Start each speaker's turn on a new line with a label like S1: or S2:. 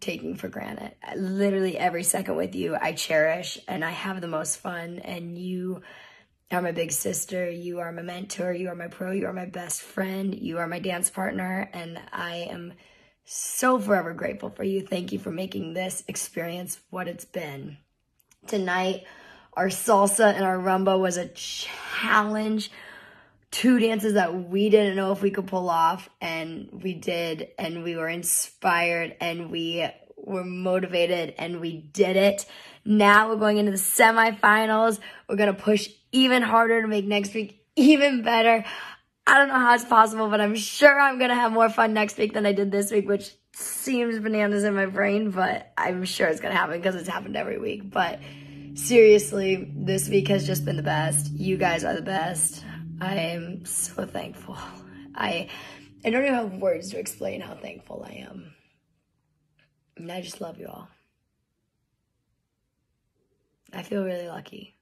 S1: taking for granted. Literally every second with you, I cherish and I have the most fun. And you are my big sister. You are my mentor. You are my pro. You are my best friend. You are my dance partner. And I am so forever grateful for you. Thank you for making this experience what it's been. Tonight, our salsa and our rumba was a challenge two dances that we didn't know if we could pull off and we did and we were inspired and we were motivated and we did it. Now we're going into the semifinals. We're going to push even harder to make next week even better. I don't know how it's possible, but I'm sure I'm going to have more fun next week than I did this week, which seems bananas in my brain, but I'm sure it's going to happen because it's happened every week. But seriously, this week has just been the best. You guys are the best. I am so thankful. I I don't even have words to explain how thankful I am. And I just love you all. I feel really lucky.